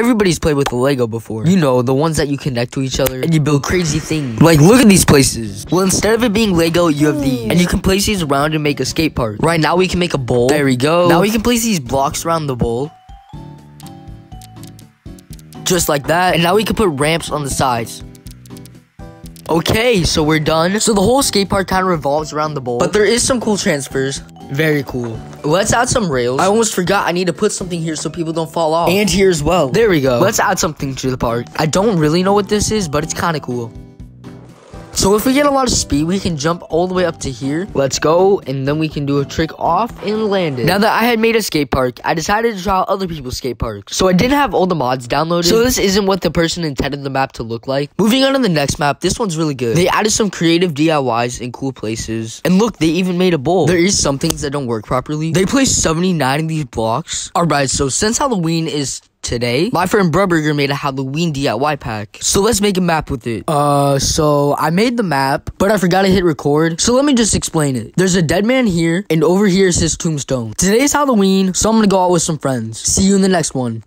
Everybody's played with Lego before. You know, the ones that you connect to each other and you build crazy things. Like, look at these places. Well, instead of it being Lego, you have these. And you can place these around and make a skate park. Right now, we can make a bowl. There we go. Now we can place these blocks around the bowl. Just like that. And now we can put ramps on the sides. Okay, so we're done. So the whole skate park kind of revolves around the bowl. But there is some cool transfers. Very cool. Let's add some rails. I almost forgot I need to put something here so people don't fall off. And here as well. There we go. Let's add something to the park. I don't really know what this is, but it's kind of cool. So if we get a lot of speed, we can jump all the way up to here. Let's go, and then we can do a trick off and land it. Now that I had made a skate park, I decided to try other people's skate parks. So I didn't have all the mods downloaded. So this isn't what the person intended the map to look like. Moving on to the next map, this one's really good. They added some creative DIYs in cool places. And look, they even made a bowl. There is some things that don't work properly. They placed 79 of these blocks. Alright, so since Halloween is today, my friend Bruh burger made a Halloween DIY pack. So let's make a map with it. Uh, so I made the map, but I forgot to hit record. So let me just explain it. There's a dead man here, and over here is his tombstone. Today's Halloween, so I'm gonna go out with some friends. See you in the next one.